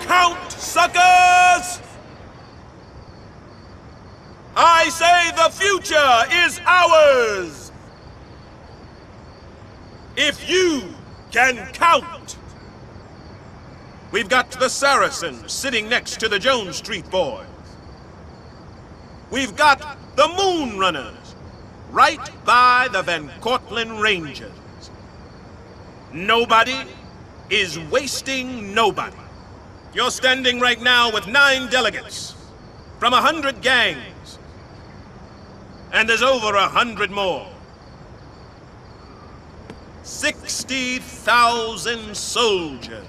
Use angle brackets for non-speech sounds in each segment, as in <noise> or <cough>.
count, suckers! I say the future is ours! If you can count! We've got the Saracens sitting next to the Jones Street Boys. We've got the Moonrunners right by the Van Cortlandt Rangers. Nobody is wasting nobody. You're standing right now with nine delegates from a hundred gangs. And there's over a hundred more. 60,000 soldiers.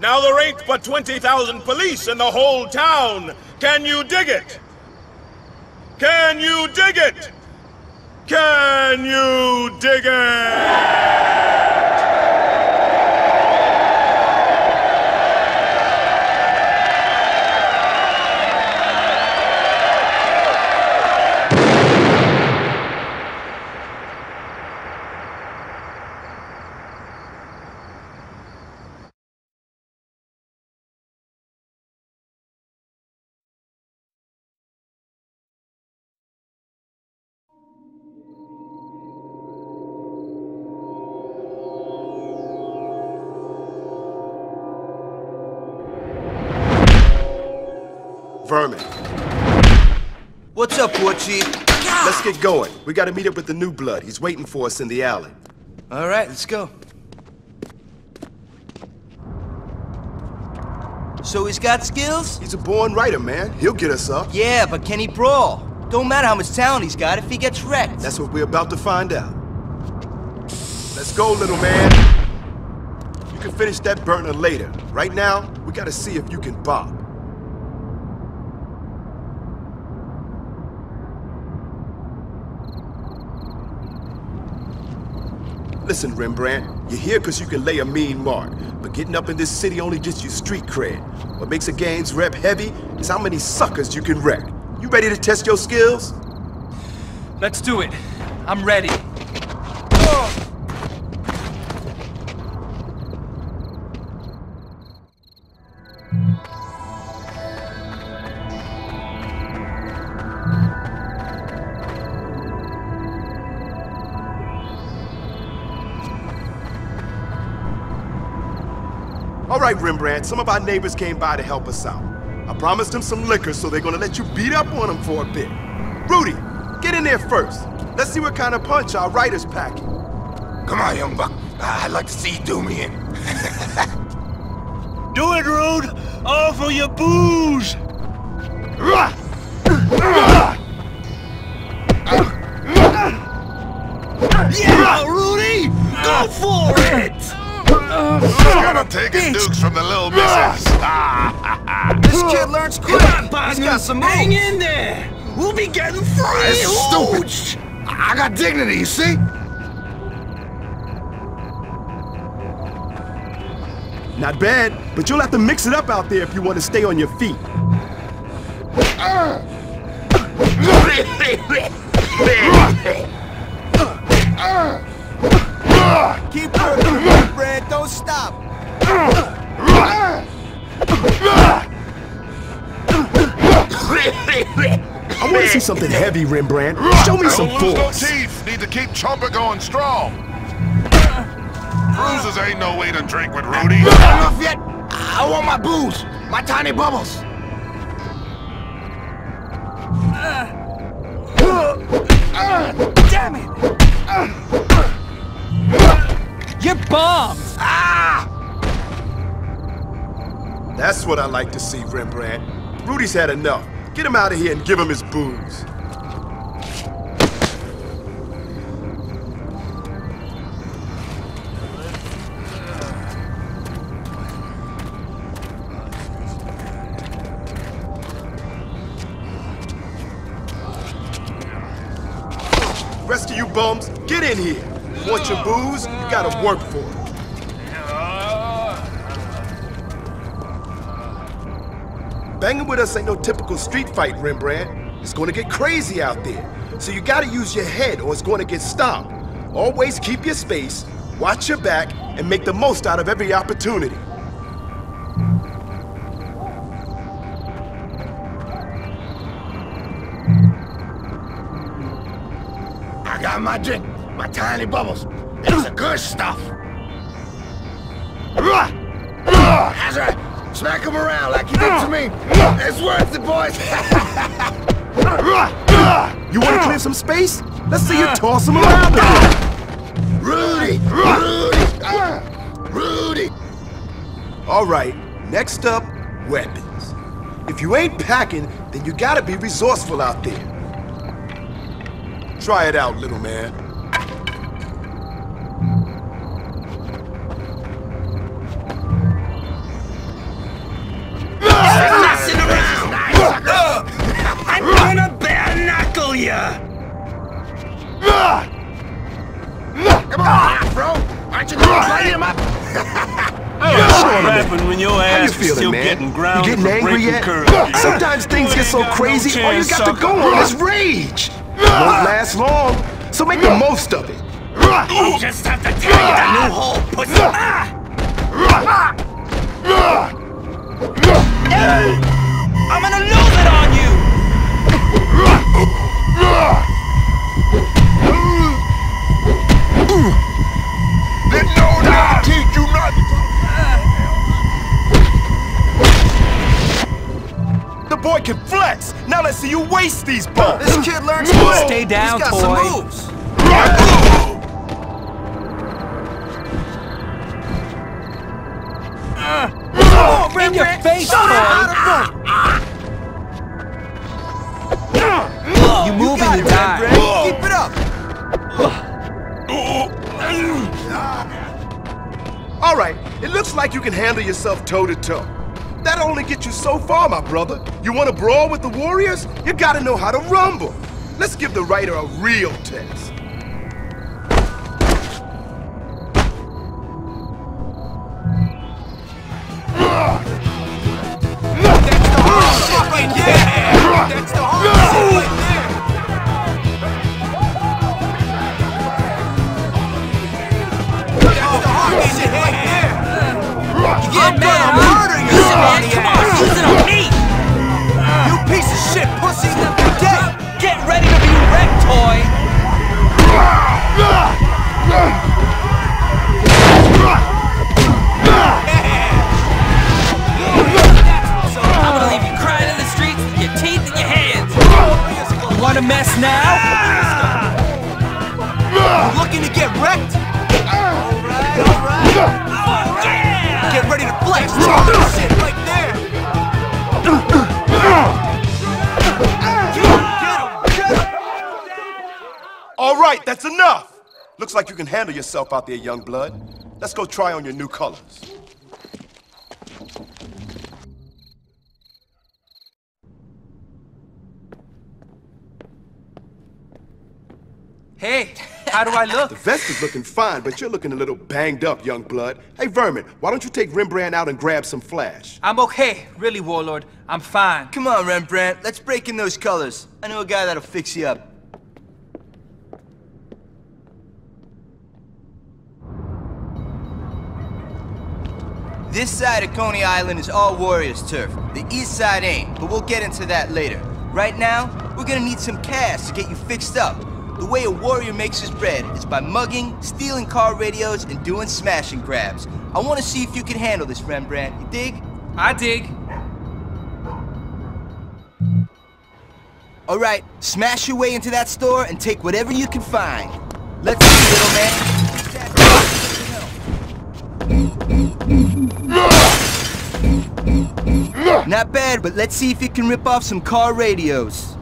Now there ain't but 20,000 police in the whole town. Can you dig it? Can you dig it? Can you dig it? Vermin. What's up, War Chief? Let's get going. We gotta meet up with the new blood. He's waiting for us in the alley. All right, let's go. So he's got skills? He's a born writer, man. He'll get us up. Yeah, but can he brawl? Don't matter how much talent he's got if he gets wrecked. That's what we're about to find out. Let's go, little man. You can finish that burner later. Right now, we gotta see if you can bob. Listen, Rembrandt, you're here because you can lay a mean mark. But getting up in this city only gets you street cred. What makes a gang's rep heavy is how many suckers you can wreck. You ready to test your skills? Let's do it. I'm ready. All right, Rembrandt, some of our neighbors came by to help us out. I promised them some liquor, so they're gonna let you beat up on them for a bit. Rudy, get in there first. Let's see what kind of punch our writer's packing. Come on, young buck. Uh, I'd like to see you do me in. <laughs> Do it, Rude! All for your booze! <laughs> Yeah, Rudy! Go for it! Gonna take dukes from the little missus. <laughs> This kid learns quick. He's got some moves. Hang in there! We'll be getting free! It's stupid. I got dignity, you see? Not bad, but you'll have to mix it up out there if you want to stay on your feet. <laughs> <laughs> Keep working, Brad. Don't stop. I want to see something heavy, Rembrandt. Show me some Don't lose no force. teeth. Need to keep Chomper going strong. Bruises ain't no way to drink with Rudy. Enough yet? I want my booze, my tiny bubbles. Uh. Uh. Damn it! Uh. You're bombed! Ah! That's what I like to see, Rembrandt. Rudy's had enough. Get him out of here and give him his booze. Rest of you bums, get in here want your booze, you gotta work for it. Banging with us ain't no typical street fight, Rembrandt. It's gonna get crazy out there. So you gotta use your head or it's gonna get stopped. Always keep your space, watch your back, and make the most out of every opportunity. I got my drink my tiny bubbles. It's the good stuff. That's right. Smack him around like you did to me. It's worth it, boys. <laughs> You want to clear some space? Let's see you toss him around. Rudy! Rudy! Rudy! All right, next up, weapons. If you ain't packing, then you gotta be resourceful out there. Try it out, little man. What happened when your How you ass was feeling, still man? getting You ground getting for angry breaking yet? curves? Sometimes things get so got no crazy, all you chance, got to go on is rage. Won't last long, so make the most of it. You just have to tell you the new hole, pussy! Ah! I'm gonna lose it on you! Boy can flex. Now let's see you waste these bombs. This kid learns quick. Stay down, He's got toy. some moves. Oh, in your face, toy! You move and you die. Keep it up! All right, it looks like you can handle yourself toe to toe. That'll only get you so far, my brother. You want to brawl with the Warriors? You gotta know how to rumble. Let's give the writer a real test. Looking to get wrecked? Alright, alright! Oh, yeah. Get ready to flex! Shit right there! Get him! Get him! All right, that's enough. Looks like you can handle yourself out there, young blood. Let's go try on your new colors. Hey, how do I look? The vest is looking fine, but you're looking a little banged up, young blood. Hey, Vermin, why don't you take Rembrandt out and grab some flash? I'm okay, really, Warlord. I'm fine. Come on, Rembrandt. Let's break in those colors. I know a guy that'll fix you up. This side of Coney Island is all Warriors turf. The east side ain't, but we'll get into that later. Right now, we're gonna need some cash to get you fixed up. The way a warrior makes his bread is by mugging, stealing car radios, and doing smash and grabs. I wanna see if you can handle this, Rembrandt. You dig? I dig. All right, smash your way into that store and take whatever you can find. Let's see, little man. Not bad, but let's see if you can rip off some car radios.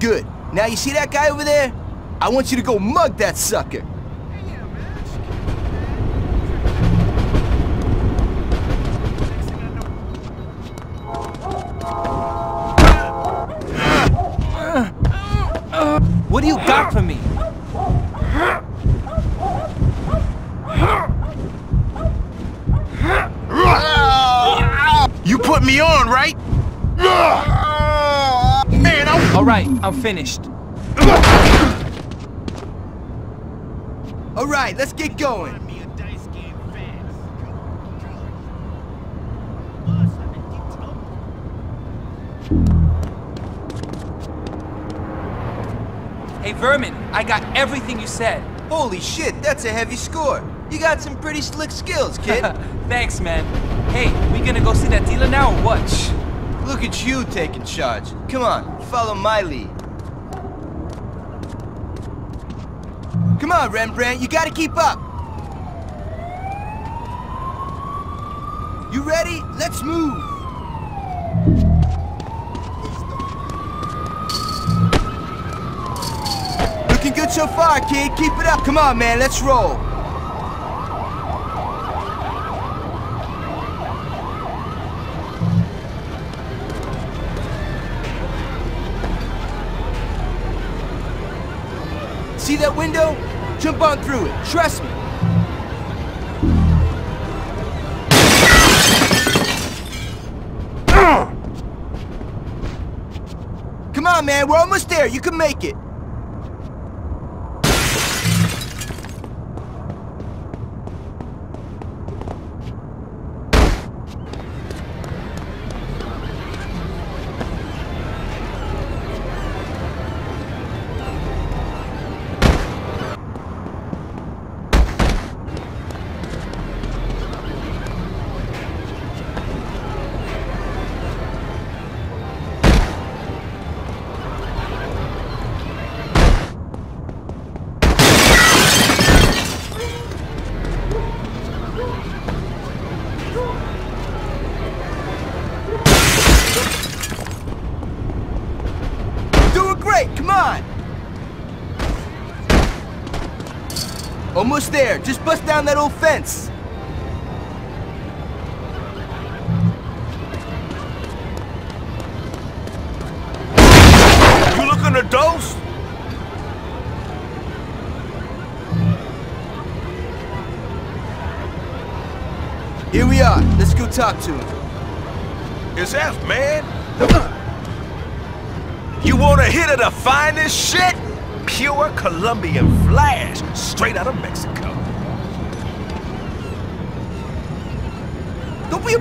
Good. Now you see that guy over there? I want you to go mug that sucker. What do you got for me? You put me on, right? Man, I All right, I'm finished. All right, let's get going. Hey, Vermin, I got everything you said. Holy shit, that's a heavy score. You got some pretty slick skills, kid. <laughs> Thanks, man. Hey, we gonna go see that dealer now or what? Look at you taking charge. Come on, follow my lead. Come on, Rembrandt, you gotta keep up. You ready? Let's move. Looking good so far, kid. Keep it up. Come on, man. Let's roll. See that window? Jump on through it. Trust me. Come on, man. We're almost there. You can make it. Almost there. Just bust down that old fence. You looking to dose? Here we are. Let's go talk to him. It's F, man. You want a hit of the finest shit? Pure Colombian flash, straight out of Mexico. Don't be a